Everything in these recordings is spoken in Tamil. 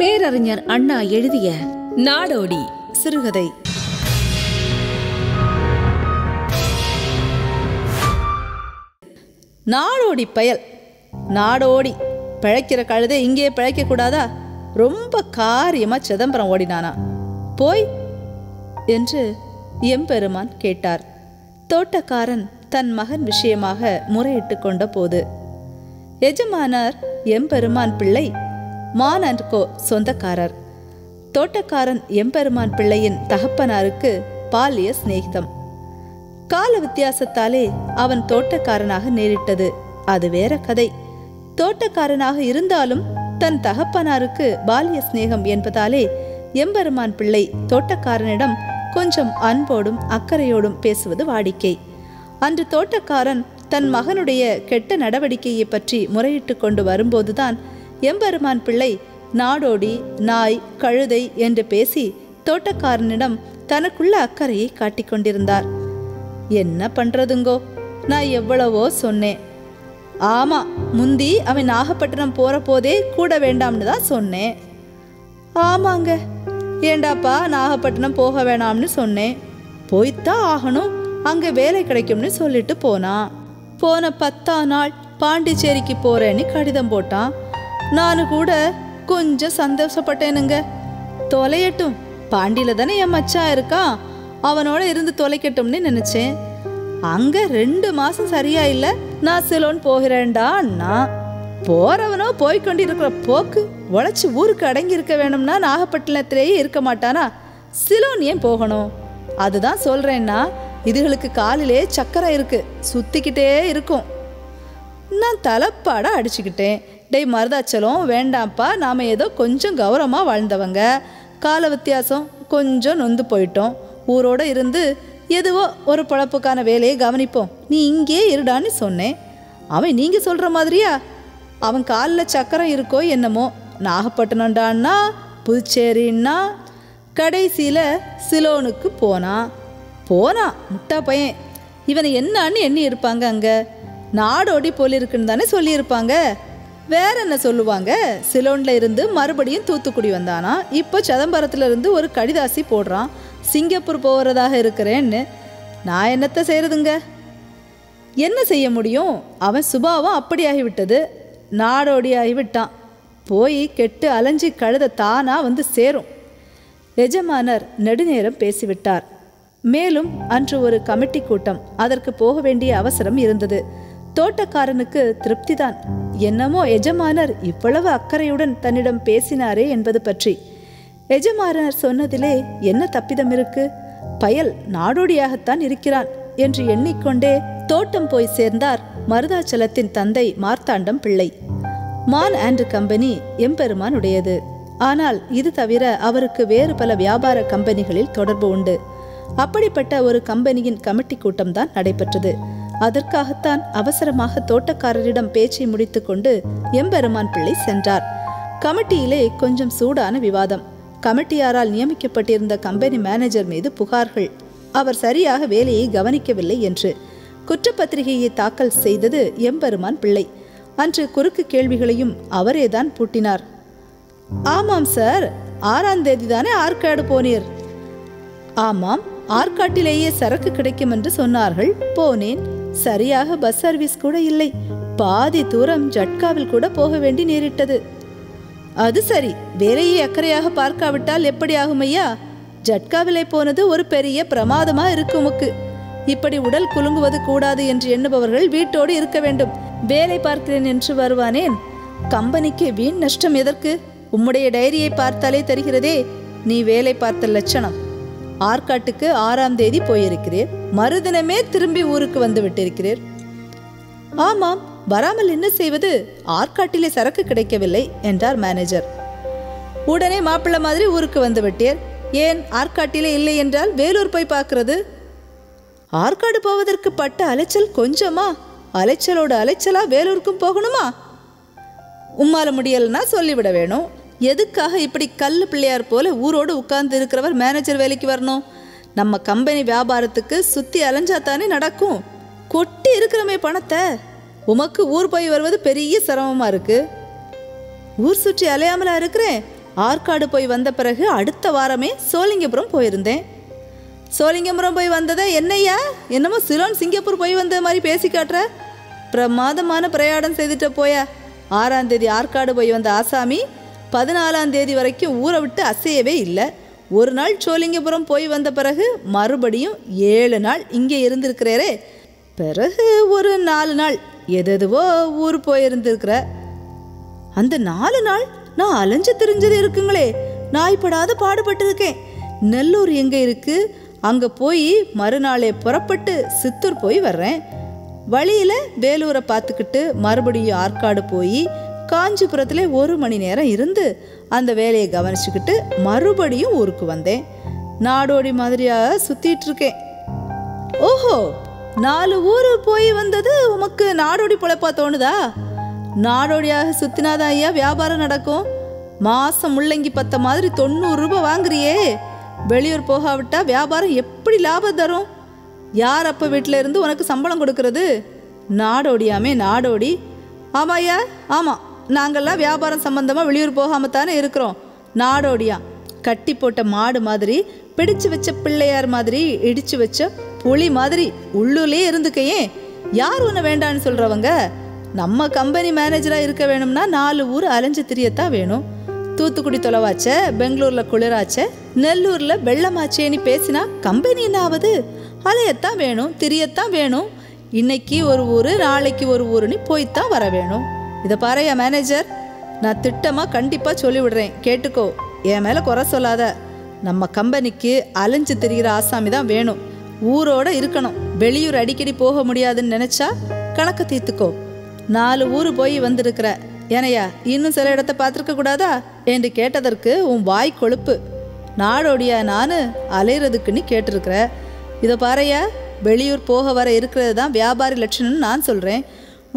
பேரறிஞர் அண்ணா எழுதிய நாடோடி சிறுகதை. நாடோடி பயல். நாடோடி. பிழைக்கிற கழுதை இங்கே பிழைக்க கூடாதா? ரொம்ப காரியமா சிதம்பரம் ஓடினானா? போய் என்று எம்பெருமான் கேட்டார். தோட்டக்காரன் தன் மகன் விஷயமாக முறையிட்டு கொண்ட போது எஜமானர் எம்பெருமான் பிள்ளை மான் அண்ட் கோ சொந்தக்காரர். தோட்டக்காரன் எம்பெருமான் பிள்ளையின் தகப்பனாருக்கு பாலிய சிநேகிதம். கால வித்தியாசத்தாலே அவன் தோட்டக்காரனாக நேரிட்டது. அது வேற கதை. தோட்டக்காரனாக இருந்தாலும் தன் தகப்பனாருக்கு பாலிய சிநேகம் என்பதாலே எம்பெருமான் பிள்ளை தோட்டக்காரனிடம் கொஞ்சம் அன்போடும் அக்கறையோடும் பேசுவது வாடிக்கை. அன்று தோட்டக்காரன் தன் மகனுடைய கெட்ட நடவடிக்கையை பற்றி முறையிட்டு கொண்டு வரும்போதுதான் எம்பெருமான் பிள்ளை நாடோடி நாய் கழுதை என்று பேசி தோட்டக்காரனிடம் தனக்குள்ள அக்கறையை காட்டிக்கொண்டிருந்தார் என்ன பண்றதுங்கோ? நான் எவ்வளவோ சொன்னேன். ஆமா முந்தி அவன் நாகப்பட்டினம் போற போதே கூட வேண்டாம்னு தான் சொன்னேன். ஆமாங்க ஏண்டாப்பா நாகப்பட்டினம் போக வேணாம்னு சொன்னேன். போய்த்தான் ஆகணும் அங்கே வேலை கிடைக்கும்னு சொல்லிட்டு போனான். போன பத்தா நாள் பாண்டிச்சேரிக்கு போறேன்னு கடிதம் போட்டான். நான் கூட கொஞ்சம் சந்தோஷப்பட்டேனுங்க. தொலையட்டும். பாண்டியில தானே என் மச்சான் இருக்கான் அவனோட இருந்து தொலைக்கட்டும்னு நினச்சேன். அங்கே ரெண்டு மாதம் சரியா இல்லை. நான் சிலோன் போகிறேன்டா அண்ணா. போகிறவனோ போய்கொண்டிருக்கிற போக்கு உழைச்சி ஊருக்கு அடங்கி இருக்க வேணும்னா நாகப்பட்டினத்திலேயே இருக்க மாட்டானா? சிலோன் ஏன் போகணும்? அதுதான் சொல்கிறேன்னா இதுகளுக்கு காலிலே சக்கரை இருக்கு. சுற்றிக்கிட்டே இருக்கும். நான் தலைப்பாடாக அடிச்சுக்கிட்டேன். டேய் மருதாச்சலம் வேண்டாம்ப்பா. நாம் ஏதோ கொஞ்சம் கௌரவமாக வாழ்ந்தவங்க. கால வித்தியாசம் கொஞ்சம் நொந்து போயிட்டோம். ஊரோட இருந்து எதுவோ ஒரு பழப்புக்கான வேலையை கவனிப்போம். நீ இங்கே இருடான்னு சொன்னேன். அவன் நீங்கள் சொல்கிற மாதிரியா? அவன் காலில் சக்கரம் இருக்கோ என்னமோ? நாகப்பட்டினம்டான்னா புதுச்சேரின்னா கடைசியில் சிலோனுக்கு போனான் போனான் முட்டா பையன். இவனை என்னன்னு எண்ணி இருப்பாங்க அங்கே. நாடோடி போலிருக்குன்னு தானே சொல்லியிருப்பாங்க. வேற என்ன சொல்லுவாங்க? சிலோன்ல இருந்து மறுபடியும் தூத்துக்குடி வந்தானா? இப்போ சிதம்பரத்துல இருந்து ஒரு கடிதாசி போடுறான். சிங்கப்பூர் போகிறதாக இருக்கிறேன்னு. நான் என்னத்த செய்யறதுங்க என்ன செய்ய முடியும்? அவன் சுபாவம் அப்படி ஆகிவிட்டது நாடோடி ஆகிவிட்டான். போய் கெட்டு அலைஞ்சி கழுத தானா வந்து சேரும். எஜமானர் நெடுநேரம் பேசிவிட்டார். மேலும் அன்று ஒரு கமிட்டி கூட்டம். அதற்கு போக வேண்டிய அவசரம் இருந்தது. தோட்டக்காரனுக்கு திருப்திதான். என்னமோ எஜமானர் இவ்வளவு அக்கறையுடன் தன்னிடம் பேசினாரே என்பது பற்றி. எஜமானர் சொன்னதிலே என்ன தப்பிதம் இருக்கு? பயல் நாடோடியாகத்தான் இருக்கிறான் என்று எண்ணிக்கொண்டே தோட்டம் போய் சேர்ந்தார் மருதாச்சலத்தின் தந்தை மார்த்தாண்டம் பிள்ளை. மான் அண்ட் கம்பெனி எம்பெருமான் உடையது ஆனால் இது தவிர அவருக்கு வேறு பல வியாபார கம்பெனிகளில் தொடர்பு உண்டு. அப்படிப்பட்ட ஒரு கம்பெனியின் கமிட்டி கூட்டம்தான் நடைபெற்றது. அதற்காகத்தான் அவசரமாக தோட்டக்காரரிடம் பேச்சை முடித்துக்கொண்டு எம்பெருமான் பிள்ளை சென்றார். கமிட்டியிலே கொஞ்சம் சூடான விவாதம். கமிட்டியாரால் நியமிக்கப்பட்டிருந்த கம்பெனி மேனேஜர் மீது புகார்கள். அவர் சரியாக வேலையை கவனிக்கவில்லை என்று. குற்றப்பத்திரிகையை தாக்கல் செய்தது எம்பெருமான் பிள்ளை. அன்று குறுக்கு கேள்விகளையும் அவரேதான் பூட்டினார். ஆமாம் சார் ஆறாம் தேதி தானே ஆற்காடு போனீர். ஆமாம் ஆற்காட்டிலேயே சரக்கு கிடைக்கும் என்று சொன்னார்கள். போனேன். சரியாக பஸ் சர்வீஸ் கூட இல்லை. பாதி தூரம் ஜட்காவில் கூட போக வேண்டி நேரிட்டது. அது சரி வேலையை அக்கறையாக பார்க்காவிட்டால் எப்படி ஆகும் ஐயா? ஜட்காவிலே போனது ஒரு பெரிய பிரமாதமா இருக்குமுக்கு இப்படி உடல் குலுங்குவது கூடாது என்று எண்ணுபவர்கள் வீட்டோடு இருக்க வேண்டும். வேலை பார்க்கிறேன் என்று வருவானேன்? கம்பெனிக்கு வீண் நஷ்டம் எதற்கு? உம்முடைய டைரியை பார்த்தாலே தெரிகிறதே நீ வேலை பார்த்த லட்சணம். ஆற்காட்டுக்கு ஆறாம் தேதி போயிருக்கிறீர். மறுதினமே திரும்பி ஊருக்கு வந்து விட்டிருக்கிறீர். ஆமாம் வராமல் என்ன செய்வது? ஆற்காட்டிலே சரக்கு கிடைக்கவில்லை என்றார் மேனேஜர் உடனே மாப்பிள்ளை மாதிரி ஊருக்கு வந்து விட்டீர். ஏன் ஆற்காட்டிலே இல்லை என்றால் வேலூர் போய் பார்க்கிறது? ஆற்காடு போவதற்கு பட்ட அலைச்சல் கொஞ்சமா? அலைச்சலோட அலைச்சலா வேலூருக்கும் போகணுமா? உம்மால முடியலன்னா சொல்லிவிட வேணும். எதுக்காக இப்படி கல் பிள்ளையார் போல ஊரோடு உட்கார்ந்து இருக்கிறவர் மேனேஜர் வேலைக்கு வரணும்? நம்ம கம்பெனி வியாபாரத்துக்கு சுற்றி அலைஞ்சா தானே நடக்கும். கொட்டி இருக்கிறமே பணத்தை. உமக்கு ஊர் போய் வருவது பெரிய சிரமமாக இருக்குது ஊர் சுற்றி அலையாமலா இருக்கிறேன். ஆற்காடு போய் வந்த பிறகு அடுத்த வாரமே சோழிங்கபுரம் போயிருந்தேன். சோழிங்கபுரம் போய் வந்ததை என்னையா? என்னமோ சிலோன் சிங்கப்பூர் போய் வந்த மாதிரி பேசி காட்டுற? பிரமாதமான பிரயாணம் செய்துட்ட போயா. ஆறாம் தேதி ஆற்காடு போய் வந்த ஆசாமி பதினாலாம் தேதி வரைக்கும் ஊரை விட்டு அசையவே இல்லை. ஒரு நாள் சோழிங்கபுரம் போய் வந்த பிறகு மறுபடியும் ஏழு நாள் இங்கே இருந்திருக்கிறாரே. பிறகு ஒரு நாலு நாள் எதெதுவோ ஊர் போயிருந்திருக்கிற. அந்த நாலு நாள் நான் அலைஞ்சு தெரிஞ்சது இருக்குங்களே. நாய்ப்படாத பாடுபட்டிருக்கேன். நெல்லூர் எங்கே இருக்கு? அங்கே போய் மறுநாளே புறப்பட்டு சித்தூர் போய் வர்றேன். வழியில வேலூரை பார்த்துக்கிட்டு மறுபடியும் ஆற்காடு போய் காஞ்சிபுரத்தில் ஒரு மணி நேரம் இருந்து அந்த வேலையை கவனிச்சுக்கிட்டு மறுபடியும் ஊருக்கு வந்தேன். நாடோடி மாதிரியாக சுற்றிட்டு இருக்கேன். ஓஹோ நாலு ஊர் போய் வந்தது உமக்கு நாடோடி பிழைப்பா தோணுதா? நாடோடியாக சுற்றினாதான் ஐயா வியாபாரம் நடக்கும்? மாதம் முள்ளங்கி பத்த மாதிரி தொண்ணூறு ரூபாய் வாங்குறியே. வெளியூர் போகாவிட்டா வியாபாரம் எப்படி லாபம் தரும்? யார் அப்போ வீட்டில் இருந்து உனக்கு சம்பளம் கொடுக்கறது? நாடோடியாமே நாடோடி. ஆமாயா ஆமாம் நாங்கள்லாம் வியாபாரம் சம்பந்தமாக வெளியூர் போகாமல் தானே இருக்கிறோம். நாடோடியா கட்டி போட்ட மாடு மாதிரி பிடிச்சு வச்ச பிள்ளையார் மாதிரி இடிச்சு வச்ச புலி மாதிரி உள்ளூர்லேயே இருந்துக்கையே யார் ஒன்று வேண்டான்னு சொல்கிறவங்க நம்ம கம்பெனி மேனேஜராக இருக்க வேணும்னா நாலு ஊர் அலைஞ்சு திரியத்தான் வேணும். தூத்துக்குடி தொலைவாச்ச பெங்களூரில் குளிராச்ச நெல்லூரில் வெள்ளமாச்சேன்னு பேசினா கம்பெனி என்ன ஆகுது அலையத்தான் வேணும் திரியத்தான் வேணும். இன்னைக்கு ஒரு ஊர் நாளைக்கு ஒரு ஊருன்னு போய்த்தான் வர வேணும். இதை பாருயா மேனேஜர் நான் திட்டமாக கண்டிப்பாக சொல்லிவிடுறேன். கேட்டுக்கோ. என் மேலே குறை சொல்லாத. நம்ம கம்பெனிக்கு அலைஞ்சு திரிகிற ஆசாமி தான் வேணும். ஊரோட இருக்கணும். வெளியூர் அடிக்கடி போக முடியாதுன்னு நினச்சா கணக்கு தீர்த்துக்கோ. நாலு ஊர் போய் வந்திருக்கிற. ஏனையா இன்னும் சில இடத்த பார்த்துருக்க கூடாதா? என்று கேட்டதற்கு உன் வாய் கொழுப்பு. நாடோடியா நான் அலையிறதுக்குன்னு கேட்டிருக்கிற. இதை பாறையா வெளியூர் போக வர இருக்கிறது தான் வியாபாரி லட்சணம்னு நான் சொல்கிறேன்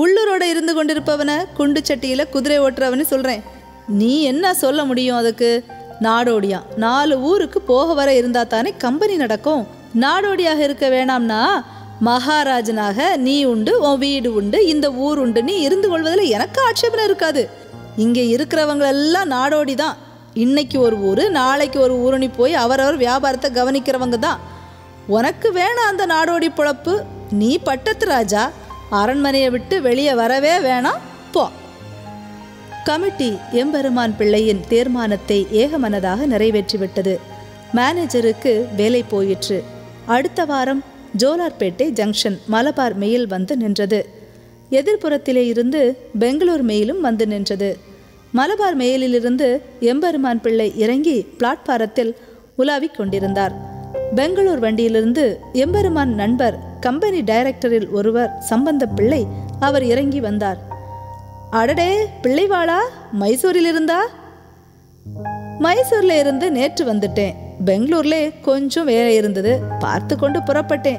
உள்ளூரோட இருந்து கொண்டிருப்பவனை குண்டு சட்டியில் குதிரை ஓட்டுறவன்னு சொல்கிறேன் நீ என்ன சொல்ல முடியும் அதுக்கு? நாடோடியா நாலு ஊருக்கு போக வர இருந்தா தானே கம்பெனி நடக்கும். நாடோடியாக இருக்க வேணாம்னா மகாராஜனாக நீ உண்டு உன் வீடு உண்டு இந்த ஊர் உண்டு நீ இருந்து கொள்வதில் எனக்கு ஆட்சேபனை இருக்காது. இங்கே இருக்கிறவங்களெல்லாம் நாடோடி தான். இன்னைக்கு ஒரு ஊர் நாளைக்கு ஒரு ஊருனி போய் அவரவர் வியாபாரத்தை கவனிக்கிறவங்க தான். உனக்கு வேணாம் அந்த நாடோடி பொழப்பு. நீ பட்டத்து ராஜா அரண்மனையை விட்டு வெளியே வரவே வேணாம். போ. கமிட்டி எம்பெருமான் பிள்ளையின் தீர்மானத்தை ஏகமனதாக நிறைவேற்றிவிட்டது. மேனேஜருக்கு வேலை போயிற்று. அடுத்த வாரம் ஜோலார்பேட்டை ஜங்ஷன் மலபார் மெயில் வந்து நின்றது. எதிர்ப்புறத்திலே இருந்து பெங்களூர் மெயிலும் வந்து நின்றது. மலபார் மெயிலிலிருந்து எம்பெருமான் பிள்ளை இறங்கி பிளாட்பாரத்தில் உலாவிக் கொண்டிருந்தார். பெங்களூர் வண்டியிலிருந்து எம்பெருமான் நண்பர் கம்பெனி டைரக்டரில் ஒருவர் சம்பந்த பிள்ளை அவர் இறங்கி வந்தார். அடடே பிள்ளைவாளா? மைசூரில் இருந்தா? மைசூரில் இருந்து நேற்று வந்துட்டேன். பெங்களூர்ல கொஞ்சம் வேலை இருந்தது. பார்த்து கொண்டு புறப்பட்டேன்.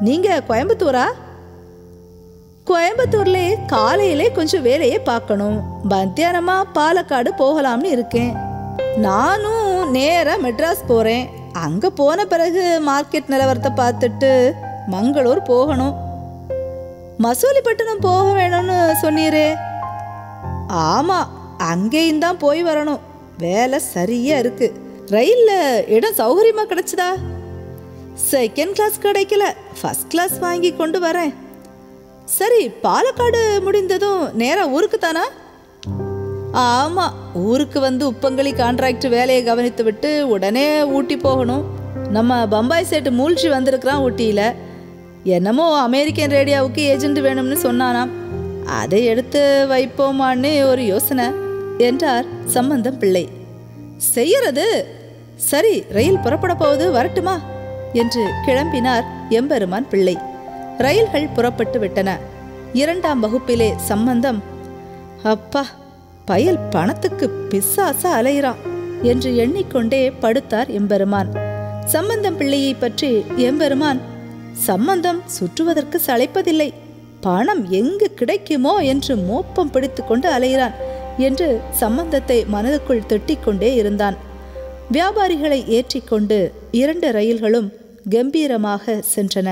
நீங்க கோயம்புத்தூரா? கோயம்புத்தூர்ல காலையிலே கொஞ்சம் வேலையை பார்க்கணும். மத்தியானமா பாலக்காடு போகலாம்னு இருக்கேன். நானும் நேராக மெட்ராஸ் போறேன். அங்கே போன பிறகு மார்க்கெட் நிலவரத்தை பார்த்துட்டு மங்களூர் போகணும். மசூலிப்பட்டினம் போக வேணும்னு சொன்னீரே. ஆமாம் அங்கேயும் தான் போய் வரணும். வேலை சரியாக இருக்கு. ரயிலில் இடம் சௌகரியமாக கிடைச்சதா? செகண்ட் கிளாஸ் கிடைக்கல. ஃபர்ஸ்ட் கிளாஸ் வாங்கி கொண்டு வரேன். சரி பாலக்காடு முடிந்ததும் நேராக ஊருக்கு தானா? ஆமாம் ஊருக்கு வந்து உப்பங்களி கான்ட்ராக்ட் வேலையை கவனித்து விட்டு உடனே ஊட்டி போகணும். நம்ம பம்பாய் சேட்டு மூழ்ச்சி வந்திருக்கிறான் ஊட்டியில். என்னமோ அமெரிக்கன் ரேடியோவுக்கு ஏஜென்ட் வேணும்னு சொன்னானாம். அதை எடுத்து வைப்போமான்னு ஒரு யோசனை என்றார் சம்பந்தம் பிள்ளை. செய்யறது? சரி ரயில் புறப்பட போவது வரட்டுமா? என்று கிளம்பினார் எம்பெருமான் பிள்ளை. ரயில்கள் புறப்பட்டு விட்டன. இரண்டாம் வகுப்பிலே சம்பந்தம் அப்பா பயல் பணத்துக்கு பிசாசா அலையிறான் என்று எண்ணிக்கொண்டே படுத்தார் எம்பெருமான். சம்பந்தம் பிள்ளையை பற்றி எம்பெருமான் சம்பந்தம் சுற்றுவதற்கு சளைப்பதில்லை. பணம் எங்கு கிடைக்குமோ என்று மோப்பம் பிடித்துக்கொண்டு அலைகிறான் என்று சம்பந்தத்தை மனதுக்குள் திட்டிக்கொண்டே இருந்தான். வியாபாரிகளை ஏற்றிக்கொண்டு இரண்டு ரயில்களும் கம்பீரமாக சென்றன.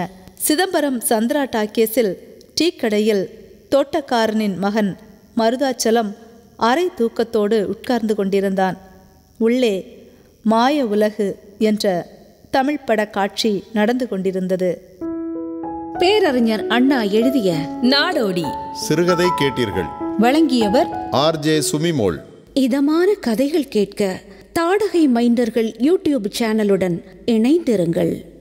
சிதம்பரம் சந்திரா டாக்கேஸில் டீ கடையில் தோட்டக்காரனின் மகன் மருதாச்சலம் அரை தூக்கத்தோடு உட்கார்ந்து கொண்டிருந்தான். உள்ளே மாய உலகு என்ற தமிழ் பட காட்சி நடந்து கொண்டிருந்தது. பேரறிஞர் அண்ணா எழுதிய நாடோடி. சிறுகதை கேட்டீர்கள். வழங்கியவர் ஆர்ஜே சுமிமோள். இதமான கதைகள் கேட்க தாடகை மைந்தர்கள் யூடியூப் சேனலுடன் இணைந்திருங்கள்.